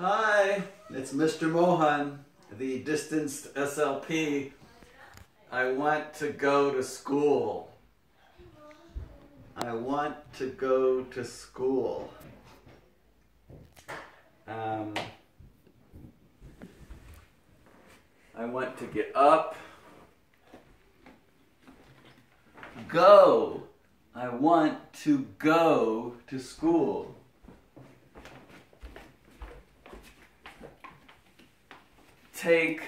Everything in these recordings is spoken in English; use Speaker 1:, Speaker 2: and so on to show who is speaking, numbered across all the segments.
Speaker 1: Hi, it's Mr. Mohan, the distanced SLP. I want to go to school. I want to go to school. Um, I want to get up. Go. I want to go to school. Take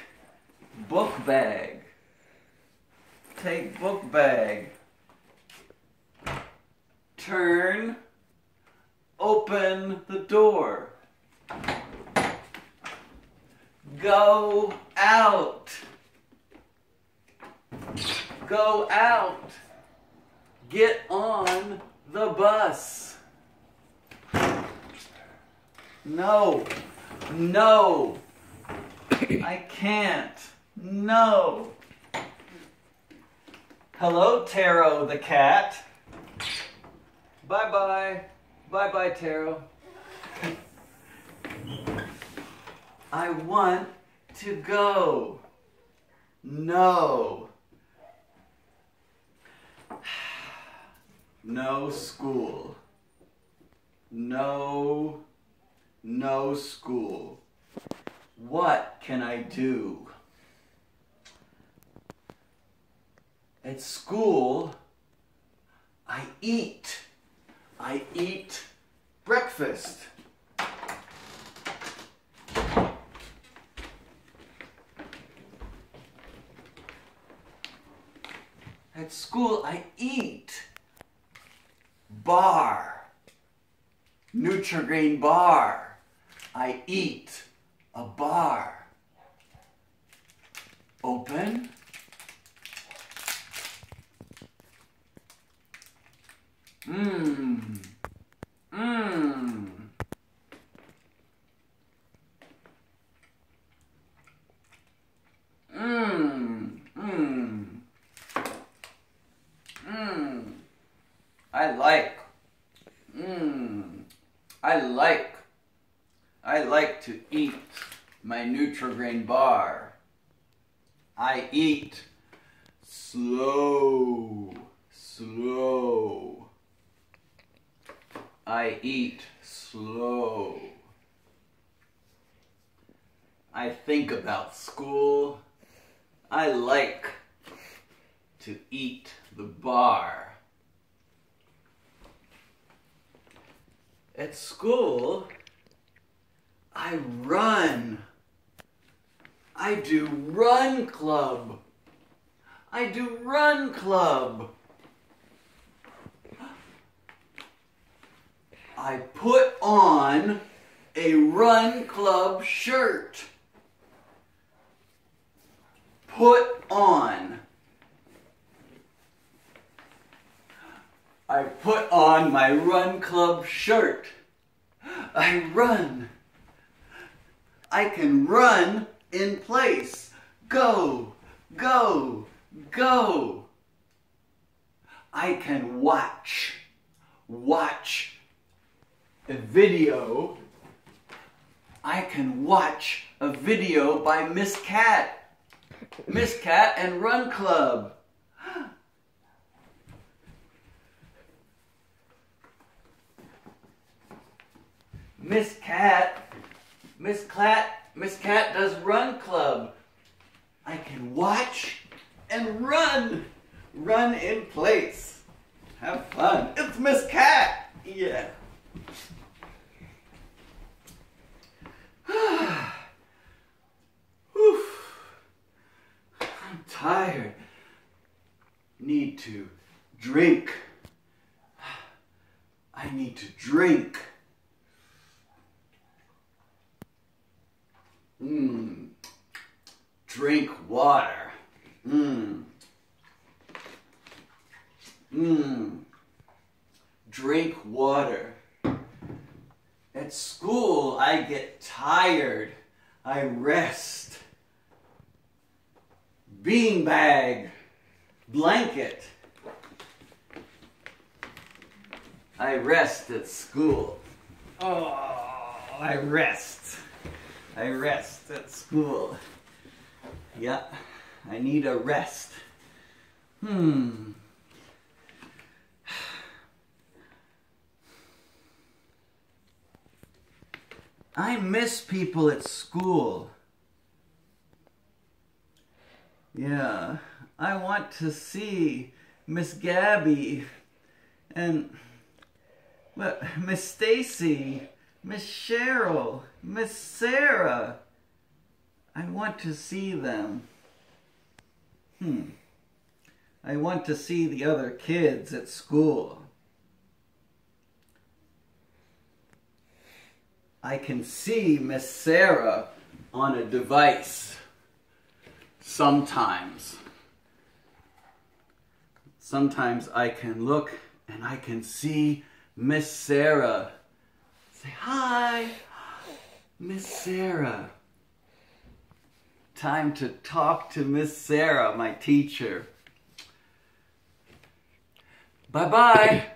Speaker 1: book bag. Take book bag. Turn. Open the door. Go out. Go out. Get on the bus. No. No. I can't. No. Hello, Taro the cat. Bye bye. Bye bye, Taro. I want to go. No. No school. No, no school. What can I do? At school, I eat. I eat breakfast. At school, I eat. Bar. Nutrigrain bar. I eat a bar. Open. Mmm. Mmm. Mmm. Mmm. Mmm. I like. Mmm. I like. I like to eat my Nutrigrain bar. I eat slow, slow. I eat slow. I think about school. I like to eat the bar. At school, I run. I do run club. I do run club. I put on a run club shirt. Put on. I put on my run club shirt. I run. I can run in place. Go, go, go. I can watch, watch a video. I can watch a video by Miss Cat. Miss Cat and Run Club. Miss Cat, Miss Cat, Miss Cat does Run Club. I can watch and run, run in place. Have fun. It's Miss Cat. Yeah. I'm tired. Need to drink. I need to drink. Mmm. Drink water. Mmm. Mmm. Drink water. At school, I get tired. I rest. Beanbag. Blanket. I rest at school. Oh. I rest. I rest at school. Yeah, I need a rest. Hmm. I miss people at school. Yeah, I want to see Miss Gabby and but Miss Stacy, Miss Cheryl, Miss Sarah. I want to see them. Hmm. I want to see the other kids at school. I can see Miss Sarah on a device sometimes. Sometimes I can look and I can see Miss Sarah. Say hi, Miss Sarah. Time to talk to Miss Sarah, my teacher. Bye bye.